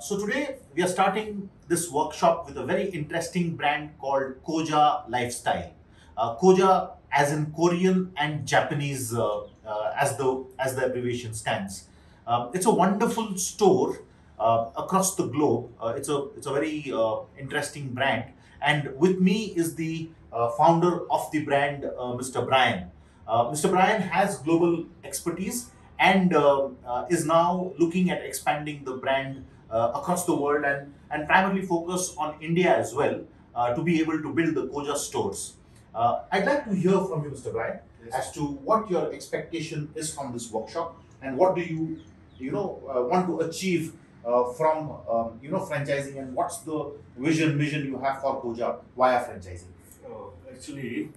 So today we are starting this workshop with a very interesting brand called Koja Lifestyle. Uh, Koja, as in Korean and Japanese, uh, uh, as the as the abbreviation stands. Um, it's a wonderful store uh, across the globe. Uh, it's a it's a very uh, interesting brand, and with me is the uh, founder of the brand, uh, Mr. Brian. Uh, Mr. Brian has global expertise and uh, uh, is now looking at expanding the brand uh, across the world and, and primarily focus on India as well uh, to be able to build the Koja stores. Uh, I'd like to hear from you, Mr. Brian, as to what your expectation is from this workshop and what do you, you know, uh, want to achieve uh, from, um, you know, franchising and what's the vision, vision you have for Koja via franchising. Oh, actually,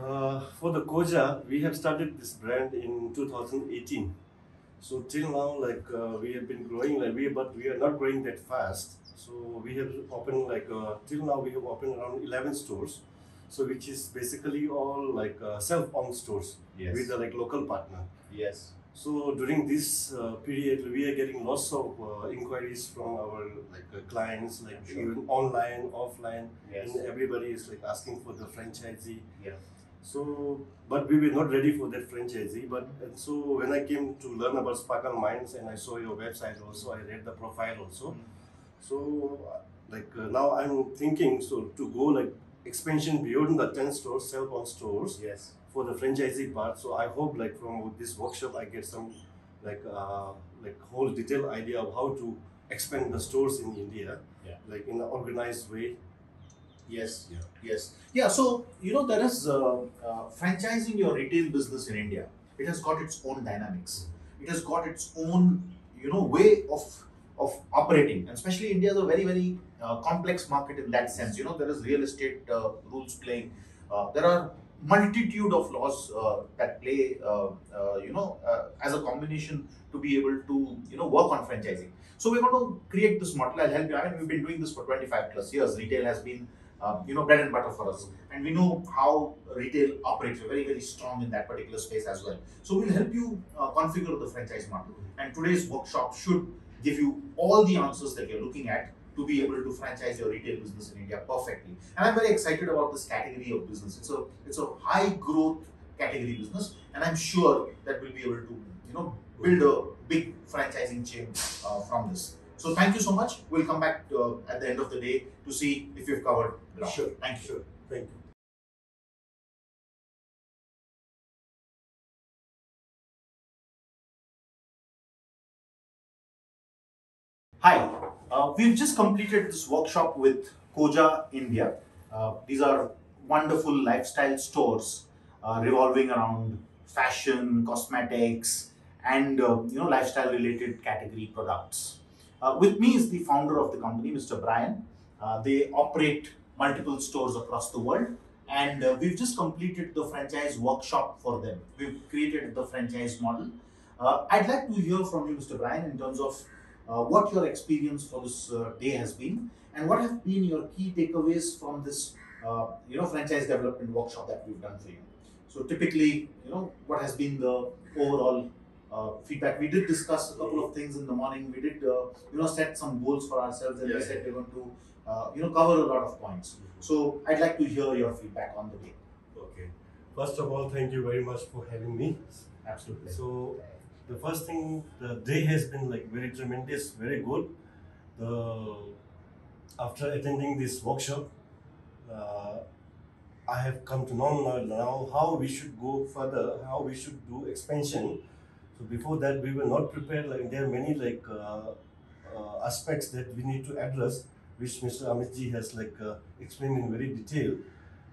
uh, for the Koja, we have started this brand in 2018. So till now, like uh, we have been growing, like we but we are not growing that fast. So we have opened like uh, till now we have opened around 11 stores. So which is basically all like uh, self-owned stores with a like local partner. Yes. So during this uh, period, we are getting lots of uh, inquiries from our like uh, clients, like Sure. even online, offline, Yes. and everybody is like asking for the franchisee. Yeah. So, but we were not ready for that franchisee. But and so when I came to learn about Sparkleminds and I saw your website also, I read the profile also. So, uh, like uh, now I'm thinking so to go like expansion beyond the ten stores, self-owned stores Yes. for the franchisee part. So I hope like from this workshop I get some like uh, like whole detailed idea of how to expand the stores in India, Yeah. like in an organized way. Yes. Yeah. Yes. Yeah. So you know there is uh, uh, franchising your retail business in India. It has got its own dynamics. It has got its own you know way of of operating. And especially India is a very very uh, complex market in that sense. You know there is real estate uh, rules playing. Uh, there are multitude of laws uh, that play. Uh, uh, you know uh, as a combination to be able to you know work on franchising. So we're going to create this model. I'll help you. I mean, we've been doing this for 25 plus years. Retail has been um, you know, bread and butter for us. And we know how retail operates. We're very, very strong in that particular space as well. So we'll help you uh, configure the franchise model. And today's workshop should give you all the answers that you're looking at to be able to franchise your retail business in India perfectly. And I'm very excited about this category of business. It's a it's a high growth category business, and I'm sure that we'll be able to you know build a big franchising chain uh, from this. So thank you so much. We'll come back uh, at the end of the day to see if you've covered ground. Sure. Thank you. Sure. Thank you. Hi, uh, we've just completed this workshop with Koja India. Uh, these are wonderful lifestyle stores uh, revolving around fashion, cosmetics, and uh, you know lifestyle related category products. Uh, with me is the founder of the company, Mr. Brian. Uh, they operate multiple stores across the world, and uh, we've just completed the franchise workshop for them. We've created the franchise model. Uh, I'd like to hear from you, Mr. Brian, in terms of uh, what your experience for this uh, day has been and what have been your key takeaways from this you know franchise development workshop that we've done for you so typically you know what has been the overall feedback we did discuss a couple of things in the morning we did uh, you know set some goals for ourselves and we Yeah. said we're going to uh, you know cover a lot of points so i'd like to hear your feedback on the day Okay. First of all, thank you very much for having me. absolutely So the first thing, the day has been like very tremendous, very good. The after attending this workshop, uh, I have come to know now, now how we should go further, how we should do expansion. So before that, we were not prepared. Like there are many like uh, uh, aspects that we need to address, which Mr. Amitji has like uh, explained in very detail.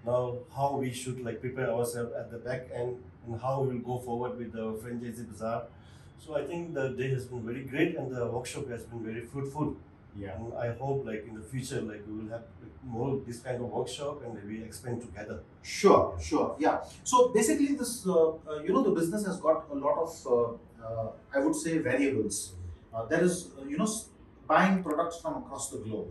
Now, how we should like prepare ourselves at the back end and how we will go forward with the franchisee bazaar. So I think the day has been very great and the workshop has been very fruitful. Yeah And I hope like in the future like we will have more this kind of workshop and we expand together. Sure, sure, yeah. So basically, this uh, uh, you know the business has got a lot of uh, uh, I would say variables. Uh, there is uh, you know buying products from across the globe.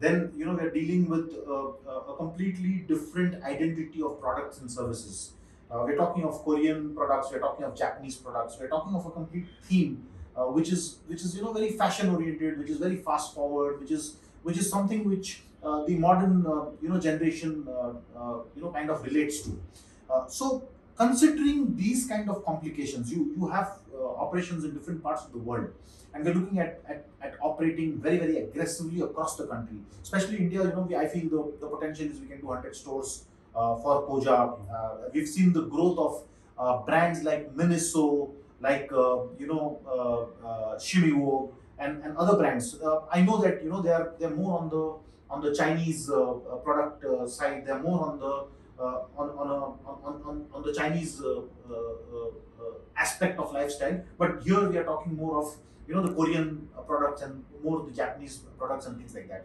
Then you know we're dealing with uh, uh, a completely different identity of products and services. Uh, we're talking of Korean products. We're talking of Japanese products. We're talking of a complete theme uh, which is which is you know very fashion oriented, which is very fast forward, which is which is something which uh, the modern uh, you know generation uh, uh, you know kind of relates to. Uh, so considering these kind of complications, you you have operations in different parts of the world, and we're looking at, at, at operating very very aggressively across the country. Especially India, you know, we, I feel the, the potential is we can do 100 stores for Koja. We've seen the growth of brands like Miniso, like uh, you know uh, uh, Shimiwo, and, and other brands. Uh, I know that you know they are they're more on the on the Chinese product side. They're more on the on on, on on on the Chinese aspect of lifestyle. But here we are talking more of you know the Korean products and more the Japanese products and things like that.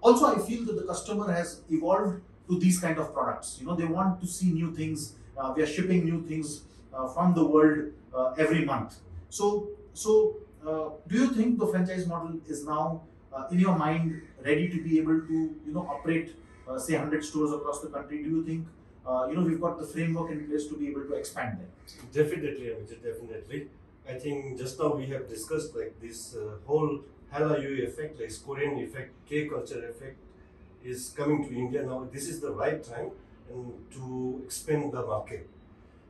Also, I feel that the customer has evolved to these kind of products. You know, they want to see new things. Uh, we are shipping new things uh, from the world uh, every month. So, so uh, do you think the franchise model is now uh, in your mind ready to be able to you know operate uh, say 100 stores across the country? Do you think uh, you know we've got the framework in place to be able to expand them? Definitely, definitely. I think just now we have discussed like this uh, whole Hallyu effect, like Korean effect, K culture effect, is coming to India now. This is the right time and to expand the market.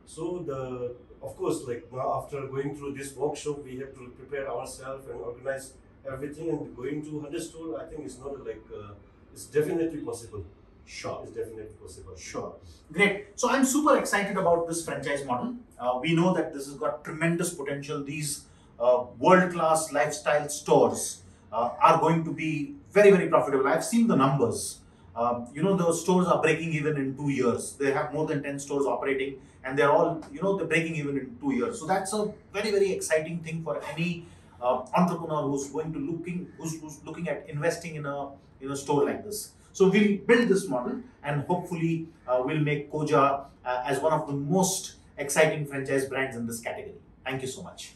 So the of course like now after going through this workshop, we have to prepare ourselves and organize everything. And going to hundred store, I think it's not like uh, it's definitely possible. Sure. It's definitely possible. Sure. Great. So I'm super excited about this franchise model. Uh, we know that this has got tremendous potential. These uh, world class lifestyle stores uh, are going to be very, very profitable. I've seen the numbers. Um, you know, those stores are breaking even in two years. They have more than 10 stores operating and they're all, you know, they're breaking even in two years. So that's a very, very exciting thing for any uh, entrepreneur who's going to looking, who's, who's looking at investing in a, in a store like this. So we'll build this model and hopefully uh, we'll make Koja uh, as one of the most exciting franchise brands in this category. Thank you so much.